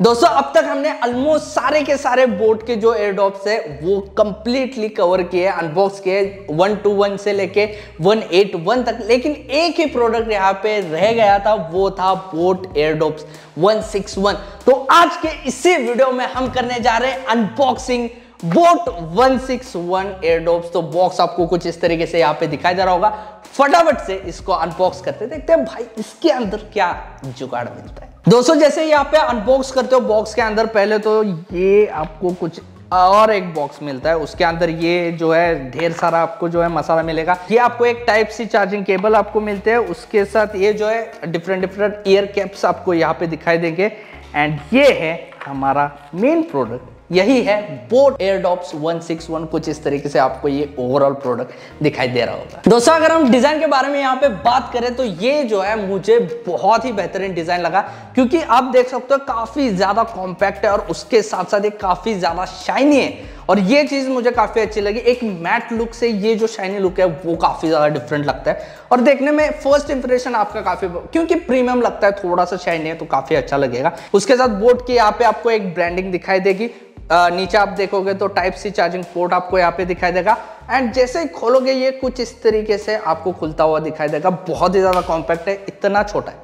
दोस्तों, अब तक हमने ऑलमोस्ट सारे के सारे बोट के जो एयरडॉप्स है, वो कंप्लीटली कवर किए अनबॉक्स किए वन टू वन से लेके वन एट वन तक। लेकिन एक ही प्रोडक्ट यहाँ पे रह गया था, वो था boat airdopes one six one तो आज के इसी वीडियो में हम करने जा रहे हैं अनबॉक्सिंग बोट 161 एयरडॉप्स तो बॉक्स आपको कुछ इस तरीके से यहाँ पे दिखाई दे रहा होगा। फटाफट से इसको अनबॉक्स करते देखते हैं भाई, इसके अंदर क्या जुगाड़ मिलता है। दोस्तों, जैसे यहाँ पे अनबॉक्स करते हो बॉक्स के अंदर, पहले तो ये आपको कुछ और एक बॉक्स मिलता है। उसके अंदर ये जो है, ढेर सारा आपको जो है मसाला मिलेगा। ये आपको एक टाइप सी चार्जिंग केबल आपको मिलते हैं। उसके साथ ये जो है डिफरेंट डिफरेंट ईयर कैप्स आपको यहाँ पे दिखाई देंगे। एंड ये है हमारा मेन प्रोडक्ट यही है बोट एयरडॉप्स 161 कुछ इस तरीके से आपको ये ओवरऑल प्रोडक्ट दिखाई दे रहा होगा। दोस्तों, अगर हम डिज़ाइन के बारे में यहाँ पे बात करें तो ये जो है मुझे बहुत ही बेहतरीन डिज़ाइन लगा, क्योंकि आप देख सकते हो काफ़ी ज़्यादा कॉम्पैक्ट है और उसके साथ साथ ये काफ़ी ज़्यादा शाइनी है। और ये चीज़ मुझे काफ़ी अच्छी लगी। एक मैट लुक से ये जो शाइनी लुक है, वो काफ़ी ज़्यादा डिफरेंट लगता है। और देखने में फ़र्स्ट इंप्रेशन आपका काफ़ी क्योंकि प्रीमियम लगता है, थोड़ा सा शाइनी है तो काफ़ी अच्छा लगेगा। उसके साथ बोट की यहाँ पे आपको एक ब्रांडिंग दिखाई देगी। नीचे आप देखोगे तो टाइप सी चार्जिंग पोर्ट आपको यहाँ पे दिखाई देगा। एंड जैसे ही खोलोगे, ये कुछ इस तरीके से आपको खुलता हुआ दिखाई देगा। बहुत ही ज़्यादा कॉम्पैक्ट है, इतना छोटा है।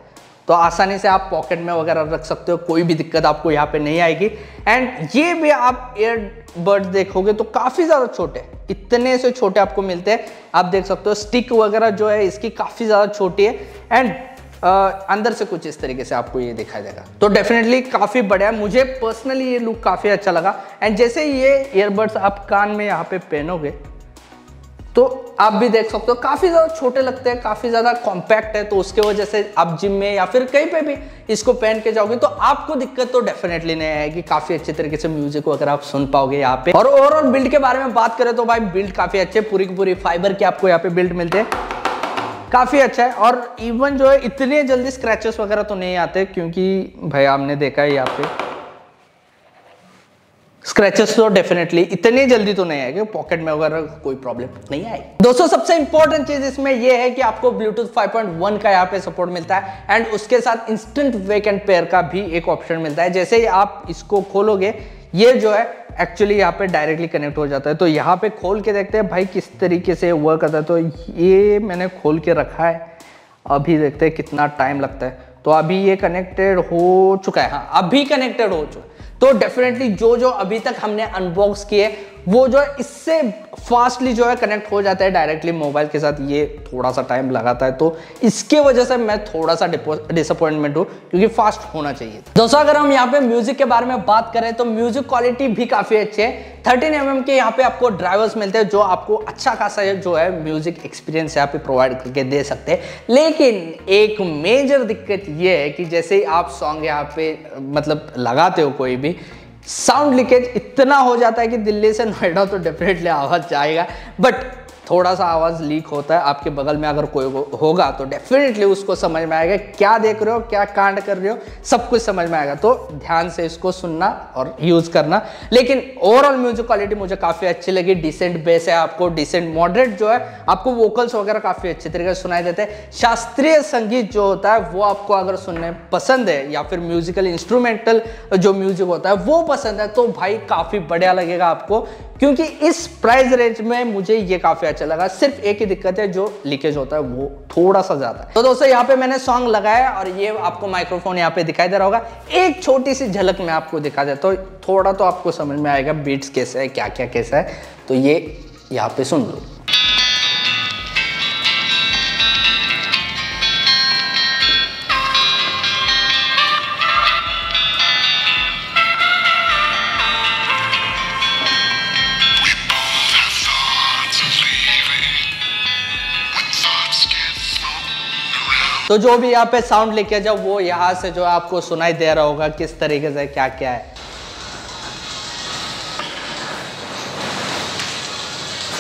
तो आसानी से आप पॉकेट में वगैरह रख सकते हो, कोई भी दिक्कत आपको यहाँ पे नहीं आएगी। एंड ये भी आप एयरबड देखोगे तो काफ़ी ज़्यादा छोटे, इतने से छोटे आपको मिलते हैं। आप देख सकते हो स्टिक वगैरह जो है, इसकी काफ़ी ज़्यादा छोटी है। एंड अंदर से कुछ इस तरीके से आपको ये दिखाई देगा। तो डेफिनेटली काफ़ी बढ़िया मुझे पर्सनली ये लुक काफ़ी अच्छा लगा। एंड जैसे ये ईयरबड्स आप कान में यहाँ पे पहनोगे तो आप भी देख सकते हो, काफ़ी ज़्यादा छोटे लगते हैं, काफ़ी ज़्यादा कॉम्पैक्ट है तो उसके वजह से आप जिम में या फिर कहीं पे भी इसको पहन के जाओगे तो आपको दिक्कत तो डेफिनेटली नहीं आएगी। काफ़ी अच्छे तरीके से म्यूज़िक वगैरह आप सुन पाओगे यहाँ पे। और ओवरऑल बिल्ड के बारे में बात करें तो भाई बिल्ड काफ़ी अच्छे पूरी की पूरी फाइबर के आपको यहाँ पे बिल्ड मिलते हैं। काफ़ी अच्छा है, और इवन जो है, इतने जल्दी स्क्रैचेस वगैरह तो नहीं आते, क्योंकि भाई आपने देखा है यहाँ पे। स्क्रैचेस तो डेफिनेटली इतनी जल्दी तो नहीं आएँगे पॉकेट में वगैरह कोई प्रॉब्लम नहीं आएगी। दोस्तों, सबसे इंपॉर्टेंट चीज़ इसमें यह है कि आपको ब्लूटूथ 5.1 का यहाँ पे सपोर्ट मिलता है एंड उसके साथ इंस्टेंट वेक एंड पेयर का भी एक ऑप्शन मिलता है। जैसे ही आप इसको खोलोगे, ये जो है एक्चुअली यहाँ पे डायरेक्टली कनेक्ट हो जाता है। तो यहाँ पे खोल के देखते हैं, भाई किस तरीके से वर्क करता है। तो ये मैंने खोल के रखा है। अभी देखते हैं कितना टाइम लगता है। तो अभी ये कनेक्टेड हो चुका है। हाँ अभी कनेक्टेड हो चुका है। तो डेफिनेटली जो जो अभी तक हमने अनबॉक्स किए वो जो है, इससे फास्टली जो है कनेक्ट हो जाता है डायरेक्टली मोबाइल के साथ। ये थोड़ा सा टाइम लगाता है तो इसके वजह से मैं थोड़ा सा डिसअपॉइंटमेंट हूँ, क्योंकि फास्ट होना चाहिए दोस्तों, अगर हम यहाँ पे म्यूज़िक के बारे में बात करें तो म्यूज़िक क्वालिटी भी काफ़ी अच्छी है। थर्टीन एम के यहाँ पे आपको ड्राइवर्स मिलते हैं, जो आपको अच्छा खासा जो है म्यूज़िक एक्सपीरियंस यहाँ पे प्रोवाइड करके दे सकते हैं। लेकिन एक मेजर दिक्कत ये है कि जैसे ही आप सॉन्ग यहाँ पे मतलब लगाते हो कोई भी साउंड लीकेज इतना हो जाता है कि दिल्ली से नोएडा तो डेफिनेटली आवाज़ जाएगा बट थोड़ा सा आवाज़ लीक होता है, आपके बगल में अगर कोई होगा तो डेफिनेटली उसको समझ में आएगा क्या देख रहे हो, क्या कांड कर रहे हो, सब कुछ समझ में आएगा। तो ध्यान से इसको सुनना और यूज़ करना। लेकिन ओवरऑल म्यूज़िक क्वालिटी मुझे काफ़ी अच्छी लगी। डिसेंट बेस है आपको डिसेंट मॉडरेट जो है, आपको वोकल्स वगैरह काफ़ी अच्छे तरीके से सुनाई देते हैं। शास्त्रीय संगीत जो होता है, वो आपको अगर सुनने पसंद है, या फिर म्यूजिकल इंस्ट्रूमेंटल जो म्यूज़िक होता है, वो पसंद है तो भाई काफ़ी बढ़िया लगेगा आपको। क्योंकि इस प्राइस रेंज में मुझे ये काफ़ी अच्छा लगा सिर्फ़ एक ही दिक्कत है, जो लीकेज होता है, वो थोड़ा सा ज़्यादा है। तो दोस्तों, यहाँ पे मैंने सॉन्ग लगाया और ये आपको माइक्रोफोन यहाँ पे दिखाई दे रहा होगा। एक छोटी सी झलक में आपको दिखा देता तो थोड़ा तो आपको समझ में आएगा बीट्स कैसे है क्या क्या कैसा है। तो ये यहाँ पे सुन लो। तो जो भी यहाँ पे साउंड लेके जाओ, वो यहाँ से जो आपको सुनाई दे रहा होगा किस तरीके से क्या क्या है।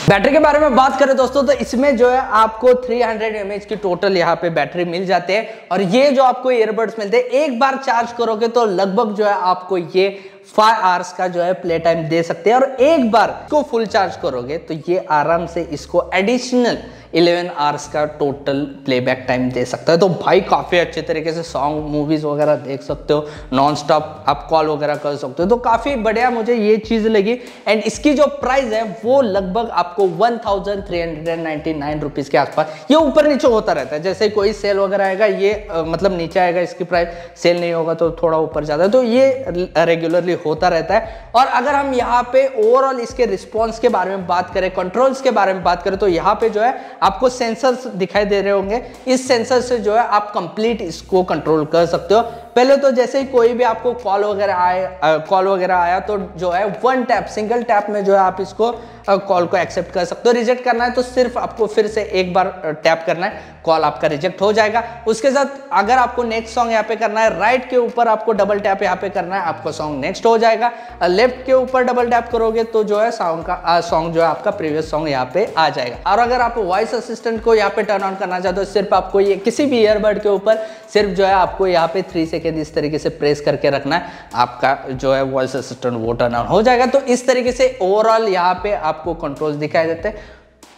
बैटरी के बारे में बात करें दोस्तों तो इसमें जो है आपको 300 हंड्रेड की टोटल यहाँ पे बैटरी मिल जाते हैं और ये जो आपको ईयरबड्स मिलते हैं, एक बार चार्ज करोगे तो लगभग जो है आपको ये फाइव आवर्स का जो है प्ले टाइम दे सकते हैं और एक बार को फुल चार्ज करोगे तो ये आराम से इसको एडिशनल 11 आवर्स का टोटल प्लेबैक टाइम दे सकता है। तो भाई काफ़ी अच्छे तरीके से सॉन्ग मूवीज़ वगैरह देख सकते हो नॉन स्टॉप आप कॉल वगैरह कर सकते हो। तो काफ़ी बढ़िया मुझे ये चीज़ लगी। एंड इसकी जो प्राइस है वो लगभग आपको one thousand three hundred and ninety nine rupees के आसपास ये ऊपर नीचे होता रहता है। जैसे कोई सेल वगैरह आएगा ये आ, मतलब नीचे आएगा इसकी प्राइस सेल नहीं होगा तो थोड़ा ऊपर जाता है। तो ये रेगुलरली होता रहता है। और अगर हम यहाँ पे ओवरऑल इसके रिस्पॉन्स के बारे में बात करें कंट्रोल्स के बारे में बात करें तो यहाँ पे जो है आपको सेंसर्स दिखाई दे रहे होंगे। इस सेंसर से जो है आप कंप्लीट इसको कंट्रोल कर सकते हो। पहले तो जैसे ही कोई भी आपको कॉल वगैरह आए कॉल वगैरह आया तो जो है वन टैप सिंगल टैप में जो है आप इसको कॉल को एक्सेप्ट कर सकते हो। रिजेक्ट करना है तो सिर्फ़ आपको फिर से एक बार टैप करना है कॉल आपका रिजेक्ट हो जाएगा। उसके साथ अगर आपको नेक्स्ट सॉन्ग यहाँ पे करना है राइट के ऊपर आपको डबल टैप यहाँ पे करना है, आपका सॉन्ग नेक्स्ट हो जाएगा। लेफ़्ट के ऊपर डबल टैप करोगे तो जो है सॉन्ग का सॉन्ग जो है आपका प्रीवियस सॉन्ग यहाँ पे आ जाएगा। और अगर आप वॉइस असिस्टेंट को यहाँ पे टर्न ऑन करना चाहते हो, सिर्फ़ आपको ये किसी भी ईयरबड के ऊपर, सिर्फ़ जो है आपको यहाँ पे थ्री सेकेंड इस तरीके से प्रेस करके रखना है, आपका जो है वॉइस असिस्टेंट वो टर्न ऑन हो जाएगा। तो इस तरीके से ओवरऑल यहाँ पे आपको कंट्रोल्स दिखाई देते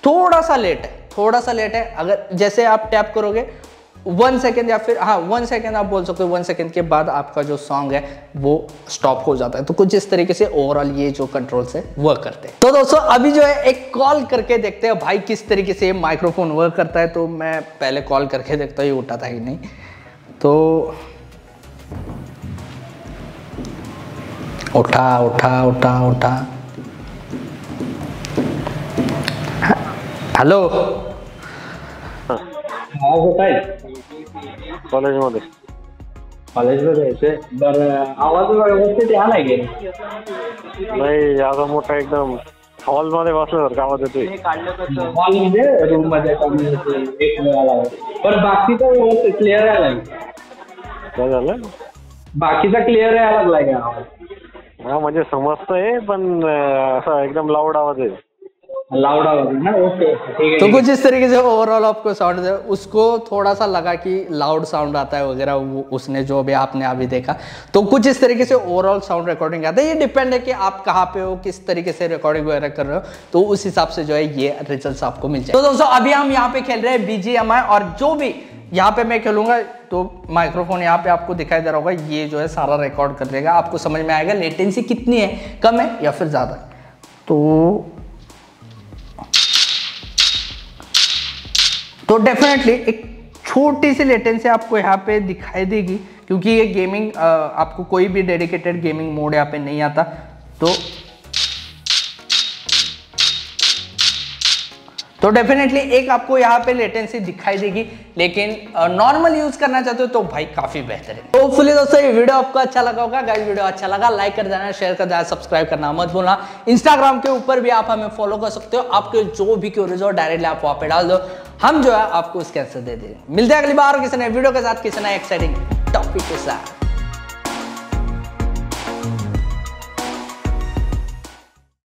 थोड़ा सा लेट है, थोड़ा सा लेट है। अगर जैसे आप टैप करोगे वन सेकेंड या फिर हाँ वन सेकेंड आप बोल सकते हो वन सेकेंड के बाद आपका जो सॉन्ग है, वो स्टॉप हो जाता है। तो कुछ इस तरीके से ओवरऑल ये जो कंट्रोल्स है वर्क करते हैं। तो दोस्तों, अभी जो है एक कॉल करके देखते हैं, भाई किस तरीके से माइक्रोफोन वर्क करता है। तो मैं पहले कॉल करके देखता ही उठाता ही नहीं। तो उठा उठा उठा उठा हॅलो हा कुठं आहे कॉलेजमध्ये कॉलेजला जायचंय बरं आवाज व्यवस्थित आलाय की नाही आता मोठा एकदम हॉलमध्ये बसल्यासारखा आवाज येतोय हॉलमध्ये रूम मध्ये कॉलेज एक मिळाला पण बाकीचा व्यवस्थित क्लिअर आलाय काय झालं बाकीचा क्लिअर यायला लागलाय का आवाज हा म्हणजे समजतंय पण अं, असा एकदम लाऊड आवाज़ आहे. लाऊड आवाज़ ना? ओके तो कुछ इस तरीके से ओवरऑल आपको साउंड उसको थोड़ा सा लगा कि लाउड साउंड आता है वगैरह उसने जो भी आपने अभी देखा। तो कुछ इस तरीके से ओवरऑल साउंड रिकॉर्डिंग आता है। ये डिपेंड है कि आप कहाँ पे हो किस तरीके से रिकॉर्डिंग वगैरह कर रहे हो। तो उस हिसाब से जो है ये रिज़ल्ट आपको मिल जाए तो दोस्तों अभी हम यहाँ पे खेल रहे हैं बीजीएमआई और जो भी यहाँ पे मैं खेलूँगा तो माइक्रोफोन यहाँ पे आपको दिखाई दे रहा होगा, ये जो है सारा रिकॉर्ड कर देगा। आपको समझ में आएगा लेटेंसी कितनी है, कम है या फिर ज़्यादा तो तो डेफिनेटली एक छोटी सी लेटेंसी आपको यहाँ पे दिखाई देगी, क्योंकि ये गेमिंग आपको कोई भी डेडिकेटेड गेमिंग मोड यहाँ पे नहीं आता। तो तो डेफिनेटली एक आपको यहाँ पे लेटेंसी दिखाई देगी, लेकिन नॉर्मल यूज़ करना चाहते हो तो भाई काफ़ी बेहतर है। तो फुली दोस्तों ये वीडियो आपको अच्छा लगा होगा। गाइस वीडियो अच्छा लगा लाइक कर देना शेयर कर देना सब्सक्राइब करना मत भूलना। इंस्टाग्राम के ऊपर भी आप हमें फॉलो कर सकते हो। आपके जो भी क्यूरीज हो डायरेक्टली आप वहाँ पे डाल दो। हम जो है आपको उसके आंसर दे देंगे। मिलते हैं अगली बार किसी नए वीडियो के साथ, किसी नए एक्साइटिंग टॉपिक के साथ।